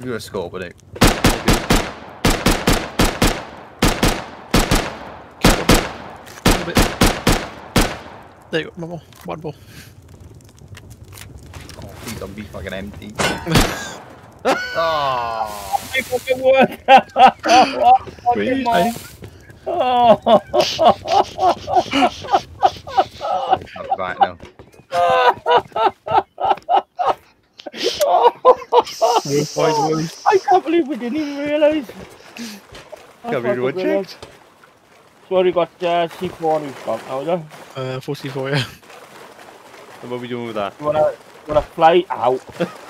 Have you got a score, buddy? There you go, one more. One more. Oh, please don't be fucking empty. Oh. oh, It fucking. Sweet, Fucking man. Oh. right now. Oh, Good point, Willie. I can't believe we didn't even realise. I Can't believe fucking we checked. realised. So what got uh, C4 on his front now, then? Uh, 44, yeah. And what are we doing with that? You wanna, you wanna fly out?